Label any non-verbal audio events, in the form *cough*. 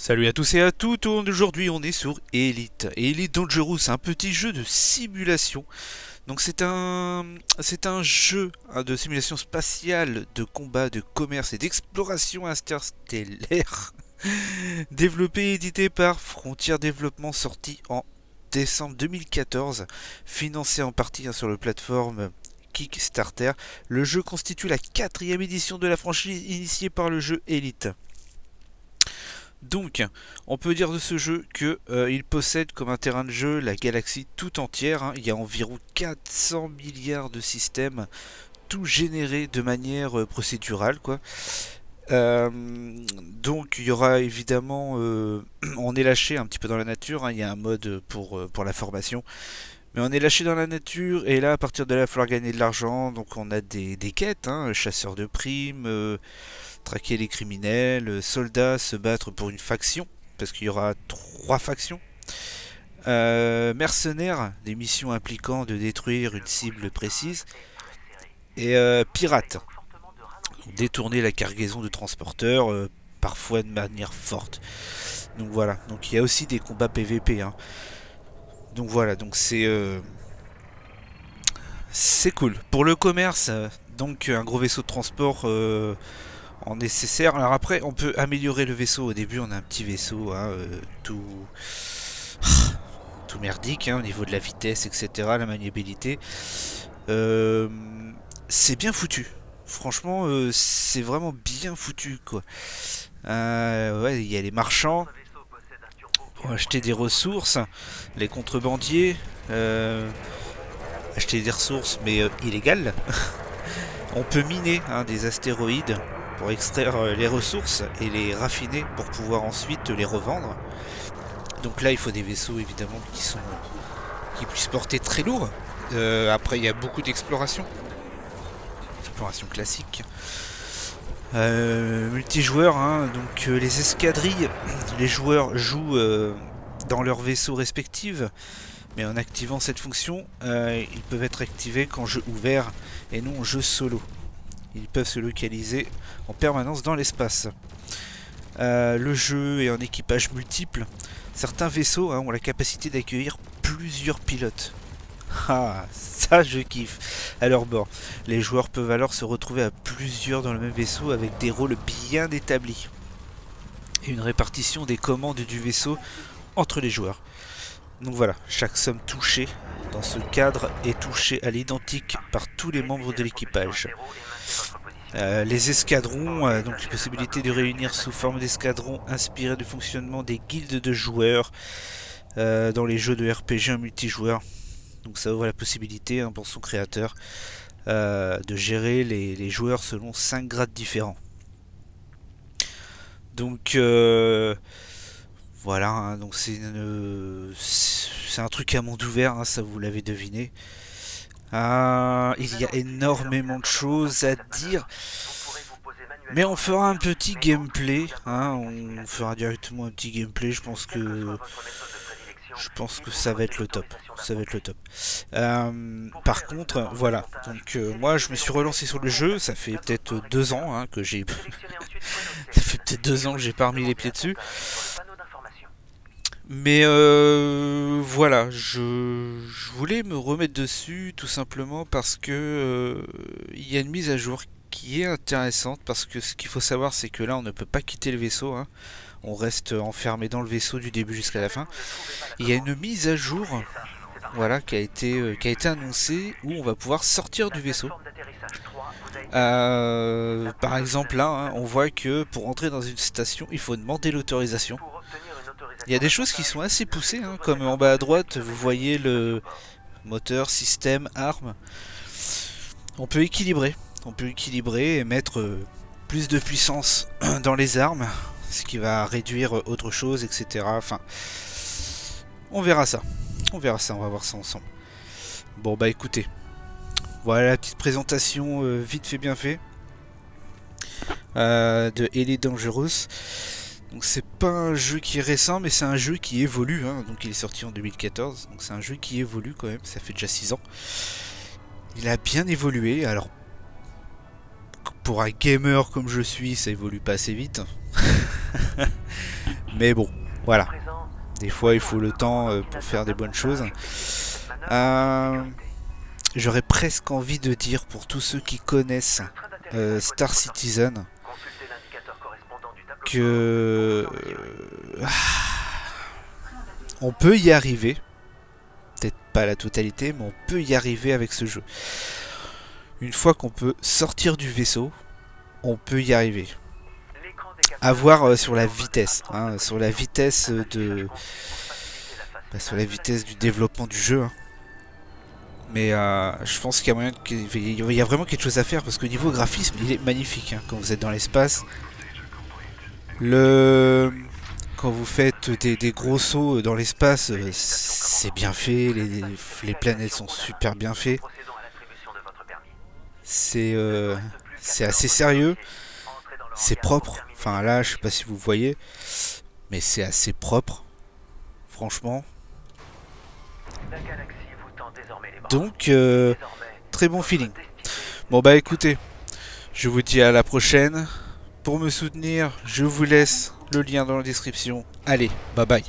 Salut à tous et à toutes, aujourd'hui on est sur Elite. Elite Dangerous, c'est un petit jeu de simulation. Donc c'est un, c'est un jeu hein, de simulation spatiale, de combat, de commerce et d'exploration interstellaire. *laughs* Développé et édité par Frontier Développement, sorti en décembre 2014, financé en partie hein, sur la plateforme Kickstarter. Le jeu constitue la quatrième édition de la franchise initiée par le jeu Elite. Donc, on peut dire de ce jeu qu'il euh, possède comme un terrain de jeu la galaxie tout entière. Hein. Il y a environ 400 milliards de systèmes, tout générés de manière euh, procédurale. Euh, donc il y aura évidemment, *clears throat* on est lâché un petit peu dans la nature, hein. il y a un mode pour, la formation, mais on est lâché dans la nature et là à partir de là il va falloir gagner de l'argent, donc on a des, quêtes, hein, chasseurs de primes, traquer les criminels, euh, soldats se battre pour une faction, parce qu'il y aura trois factions. Euh, mercenaires, des missions impliquant de détruire une cible précise. Et euh, pirates, détourner la cargaison de transporteurs, parfois de manière forte. Donc voilà, donc il y a aussi des combats PVP. Hein. Donc voilà, donc c'est c'est cool. Pour le commerce, donc un gros vaisseau de transport en nécessaire. Alors après, on peut améliorer le vaisseau. Au début, on a un petit vaisseau hein, euh, tout... tout merdique hein, au niveau de la vitesse, etc., la maniabilité. Euh, c'est bien foutu. Franchement, euh, c'est vraiment bien foutu, quoi. ouais, il y a les marchands pour acheter des ressources, les contrebandiers, acheter des ressources, mais illégales. *laughs* On peut miner hein, des astéroïdes pour extraire euh, les ressources et les raffiner pour pouvoir ensuite les revendre. Donc là, il faut des vaisseaux évidemment qui sont qui puissent porter très lourd. Euh, après, il y a beaucoup d'exploration, exploration classique. Euh, multijoueur, hein, donc les escadrilles, *clears throat* les joueurs jouent dans leurs vaisseaux respectifs, mais en activant cette fonction, ils peuvent être activés qu'en jeu ouvert et non en jeu solo. Ils peuvent se localiser en permanence dans l'espace. Euh, le jeu est en équipage multiple. Certains vaisseaux hein, ont la capacité d'accueillir plusieurs pilotes. Ah, ça je kiffe. À leur bord, les joueurs peuvent alors se retrouver à plusieurs dans le même vaisseau avec des rôles bien établis. Et une répartition des commandes du vaisseau entre les joueurs. Donc voilà, chaque somme touchée dans ce cadre est touchée à l'identique par tous les membres de l'équipage. Euh, les escadrons, euh, donc la possibilité de réunir sous forme d'escadrons inspirés du fonctionnement des guildes de joueurs euh, dans les jeux de RPG en multijoueur. Donc ça ouvre la possibilité hein, pour son créateur de gérer les, joueurs selon 5 grades différents. Donc voilà, hein, donc c'est un truc à monde ouvert, hein, ça vous l'avez deviné. Ah, il y a énormément de choses à dire. Mais on fera un petit gameplay. Hein, on fera directement un petit gameplay. Je pense que je pense que ça va être le top. Ça va être le top. Euh, par contre, voilà. Donc euh, moi, je me suis relancé sur le jeu. Ça fait peut-être deux ans hein, que j'ai. *laughs* ça fait peut-être deux ans que j'ai pas remis les pieds dessus. Mais euh, voilà, je, voulais me remettre dessus tout simplement parce que euh, il y a une mise à jour qui est intéressante parce que ce qu'il faut savoir c'est que là on ne peut pas quitter le vaisseau, hein. on reste enfermé dans le vaisseau du début jusqu'à la fin. Il y a une mise à jour voilà, qui, a été, euh, qui a été annoncée où on va pouvoir sortir du vaisseau. par exemple là, hein, on voit que pour entrer dans une station il faut demander l'autorisation. Il y a des choses qui sont assez poussées, hein, comme en bas à droite, vous voyez le moteur, système, arme. On peut équilibrer, on peut équilibrer et mettre euh, plus de puissance *clears throat* dans les armes, ce qui va réduire autre chose, etc. Enfin, on verra ça. On verra ça, on va voir ça ensemble. Bon bah écoutez, voilà la petite présentation euh, vite fait bien fait euh, de Elite Dangerous. Donc c'est pas un jeu qui est récent, mais c'est un jeu qui évolue. Hein. Donc il est sorti en 2014, donc c'est un jeu qui évolue quand même. Ça fait déjà 6 ans. Il a bien évolué. Alors pour un gamer comme je suis, ça évolue pas assez vite. *laughs* Mais bon, voilà. Des fois, il faut le temps euh, pour faire des bonnes choses. Euh, J'aurais presque envie de dire pour tous ceux qui connaissent euh, Star Citizen euh, on peut y arriver. Peut-être pas la totalité, mais on peut y arriver avec ce jeu. Une fois qu'on peut sortir du vaisseau, on peut y arriver. À voir euh, sur la vitesse, hein, sur la vitesse de, bah, sur la vitesse du développement du jeu. Hein. Mais euh, je pense qu'il y a moyen, qu'il y a vraiment quelque chose à faire parce que niveau graphisme, il est magnifique hein, quand vous êtes dans l'espace. Le quand vous faites des, gros sauts dans l'espace, euh, c'est bien fait, les, planètes sont super bien faites. C'est euh, c'est assez sérieux, c'est propre. Enfin là, je sais pas si vous voyez, mais c'est assez propre, franchement. Donc, euh, très bon feeling. Bon bah écoutez, je vous dis à la prochaine. Pour me soutenir, je vous laisse le lien dans la description. Allez, bye bye.